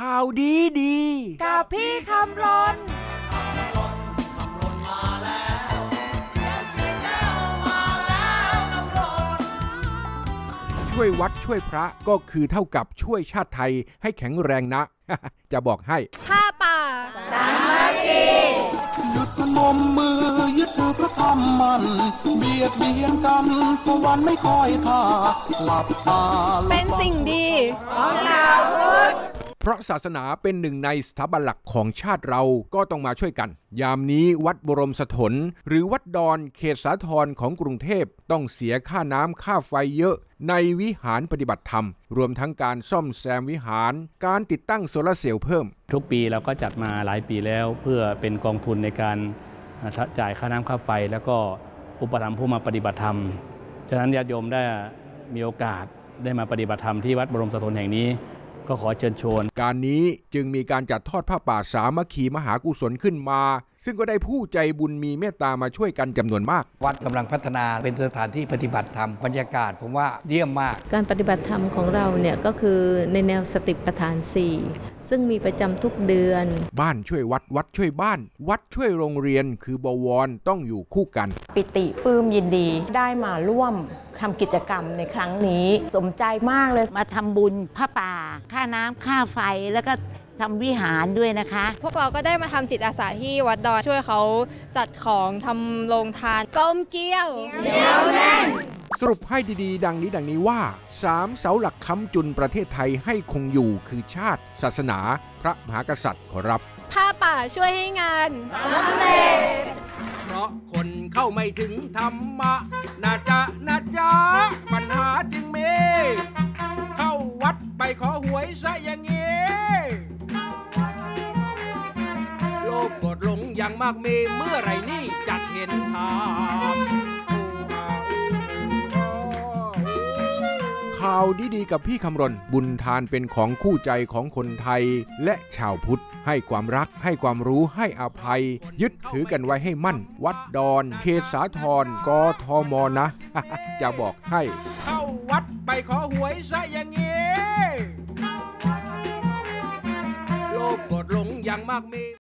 ข่าวดีดี กับพี่คำรนช่วยวัดช่วยพระก็คือเท่ากับช่วยชาติไทยให้แข็งแรงนะ จะบอกให้ผ้าป่าหยุดนมมือยึดถือพระธรรมมัน เบียดเบียนกันสวรรค์ไม่คอยท่าหลับตาเป็นสิ่งดีเพ ราะศาสนาเป็นหนึ่งในสถาบันหลักของชาติเราก็ต้องมาช่วยกัน ยามนี้วัดบรมสถน หรือวัดดอนเขตสาทรของกรุงเทพต้องเสียค่าน้ำค่าไฟเยอะในวิหารปฏิบัติธรรม รวมทั้งการซ่อมแซมวิหาร การติดตั้งโซลาเซลล์เพิ่ม ทุกปีเราก็จัดมาหลายปีแล้วเพื่อเป็นกองทุนในการจ่ายค่าน้ำค่าไฟ แล้วก็อุปถัมภ์ผู้มาปฏิบัติธรรม ฉะนั้นญาติโยมได้มีโอกาสได้มาปฏิบัติธรรมที่วัดบรมสถนแห่งนี้ ก็ขอเชิญชวน การนี้จึงมีการจัดทอดผ้าป่าสามัคคีมหากุศลขึ้นมา ซึ่งก็ได้ผู้ใจบุญมีเมตตามาช่วยกันจำนวนมาก วัดกำลังพัฒนาเป็นสถานที่ปฏิบัติธรรมบรรยากาศผมว่าเยี่ยมมาก การปฏิบัติธรรมของเราเนี่ยก็คือในแนวสติปัฏฐาน 4 ซึ่งมีประจำทุกเดือน บ้านช่วยวัดวัดช่วยบ้าน วัดช่วยโรงเรียนคือบวรต้องอยู่คู่กัน ปิติปลื้มยินดีได้มาร่วม ทำกิจกรรมในครั้งนี้ สมใจมากเลยมาทำบุญผ้าป่า ค่าน้ำค่าไฟแล้วก็ทำวิหารด้วยนะคะ พวกเราก็ได้มาทำจิตอาสาที่วัดดอนช่วยเขาจัดของทำโรงทานก้มเกี้ยวสรุปให้ดีๆ ดังนี้ดังนี้ว่าสามเสาหลักค้ำจุนประเทศไทยให้คงอยู่คือชาติ ศาสนา พระมหากษัตริย์ขอรับผ้าป่าช่วยให้งานสำเร็จเพราะคนเข้าไม่ถึงธรรมะนาจะนาจะ อย่างมากมีเมื่อไรนี่จัดเห็นทางข่าวดีๆกับพี่คำรณ บุญทานเป็นของคู่ใจของคนไทย และชาวพุทธ ให้ความรัก ให้ความรู้ให้อภัย ยึดถือกันไว้ให้มั่น วัดดอนเขตสาทรกทมนะ จะบอกให้ เข้าวัดไปขอหวยซะอย่างงี้โลภโกรธหลงอย่างมากมี